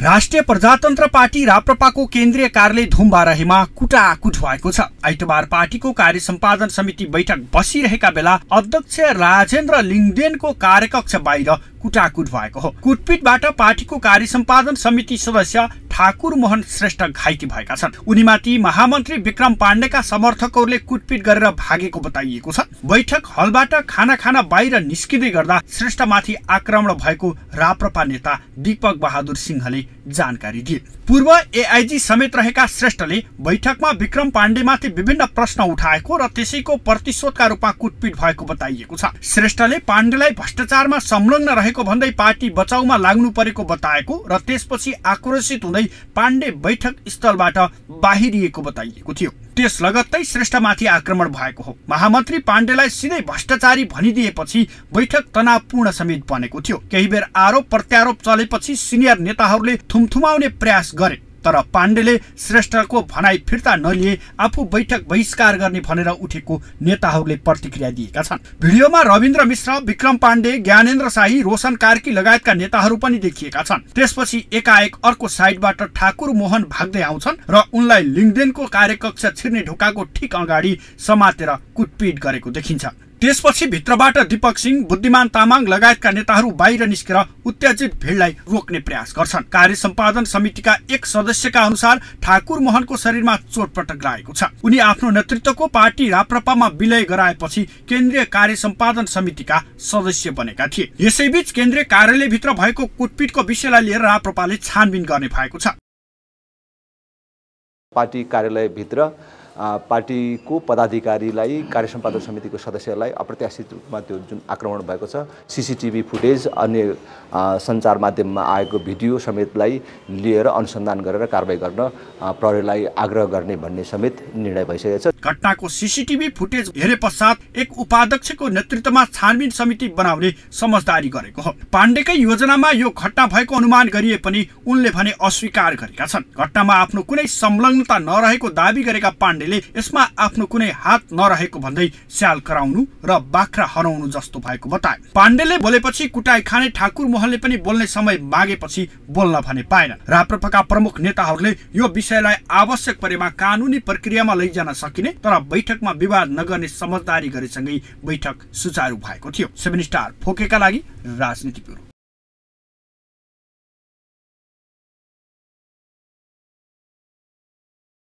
राष्ट्रिय प्रजातन्त्र पार्टी राप्रपाको केन्द्रीय कार्यालय धुमबाराहीमा कुटाकुट भएको छ। आइतबार पार्टीको कार्य सम्पादन समिति बैठक बसिरहेका बेला अध्यक्ष राजेन्द्र लिङ्गदेनको कार्यकक्ष बाहिर कुटाकुट भएको हो। कुटपिटबाट पार्टीको कार्य सम्पादन समिति सदस्य ठाकुर मोहन श्रेष्ठ घाइते भएका छन्। उनीमाथि महामन्त्री विक्रम पाण्डेका समर्थकहरूले कुटपिट गरेर भागेको बताइएको छ। बैठक हलबाट खाना खाना बाहिर निस्किँदै गर्दा श्रेष्ठमाथि आक्रमण भएको राप्रपा नेता दीपक बहादुर सिंहले जानकारी दिए। पूर्व एआइजी समेत रहेका श्रेष्ठले बैठकमा विक्रम पाण्डेमाथि विभिन्न प्रश्न उठाएको र त्यसैको प्रतिशोधका रूपमा कुटपिट भएको बताइएको छ। श्रेष्ठले पाण्डेलाई भ्रष्टाचारमा संलग्न रहेको भन्दै पार्टी बचाउमा लाग्नु परेको बताएको र त्यसपछि आक्रोशित हुँदै पाण्डे बैठक स्थलबाट बाहिरिएको बताइएको थियो। त्यस लगत्तै श्रेष्ठमाथि आक्रमण भएको हो। महामन्त्री पाण्डेलाई सिधै भ्रष्टाचारी भनिदिएपछि बैठक तनावपूर्ण समेत बनेको थियो। केही बेर आरोप प्रत्यारोप चलेपछि सिनियर नेताहरूले थुमथुमाउने प्रयास गरे। तर पाण्डेले श्रेष्ठको भनाइ फिर्ता नलिए आफू बैठक बहिष्कार गर्ने भनेर उठेको नेताहरूले प्रतिक्रिया दिएका छन्। भिडियोमा रविन्द्र मिश्र विक्रम पाण्डे ज्ञानेन्द्र शाही रोशन कार्की लगायतका नेताहरू पनि देखिएका छन्। त्यसपछि एकाएक अर्को साइडबाट ठाकुर मोहन भाग्दै आउँछन् र उनलाई लिङ्गदेनको कार्यकक्ष छिर्ने ढोकाको ठिक अगाडि समातेर कुटपिट गरेको देखिन्छ। त्यसपछि भित्रबाट दीपक सिंह बुद्धिमान तामाङ लगायतका नेताहरू बाहिर निस्केर उत्तेजित भिडलाई रोक्ने प्रयास गर्छन्। कार्य सम्पादन समितिका एक सदस्यका अनुसार ठाकुर मोहनको शरीरमा चोटपटक लागेको छ। उनी आफ्नो नेतृत्वको पार्टी राप्रपामा विलय गराएपछि केन्द्रीय कार्य सम्पादन समितिका सदस्य बनेका थिए। यसैबीच केन्द्रीय कार्यालयभित्र भएको कुटपिटको विषयलाई लिएर राप्रपाले छानबिन गर्ने भएको छ। पार्टी कार्यालयभित्र पार्टीको पदाधिकारीलाई कार्य सम्पादन समितिको सदस्यलाई अप्रत्याशित रूपमा त्यो जुन आक्रमण भएको छ सिसिटिभी फुटेज अन्य सञ्चार माध्यममा आएको भिडियो समेतलाई लिएर अनुसन्धान गरेर कारवाही गर्न प्रहरीलाई आग्रह गर्ने भन्ने समेत निर्णय भइसकेको छ। घटनाको सिसिटिभी फुटेज हेरे पश्चात एक उपाध्यक्षको नेतृत्वमा छानबिन समिति बनाउने समझदारी गरेको हो। पाण्डेकै योजनामा यो घटना भएको अनुमान गरिए पनि उनले भने अस्वीकार गरेका छन्। घटनामा आफ्नो कुनै संलग्नता नरहेको दावी गरेका पाण्डेले यसमा आफ्नो कुनै हात नरहेको भन्दै स्याल कराउनु र बाख्रा हराउनु जस्तो भएको बताए। पाण्डेले बोलेपछि कुटाई खाने ठाकुर मोहनले पनि बोल्ने समय मागेपछि बोल्न भने पाएन। राप्रपाका प्रमुख नेताहरूले यो विषयलाई आवश्यक परेमा कानुनी प्रक्रियामा लैजान सकिने तर बैठकमा विवाद नगर्ने समझदारी गरेसँगै बैठक सुचारू भएको थियो। सेभेन स्टार फोकेका लागि राजनीति ब्युरो।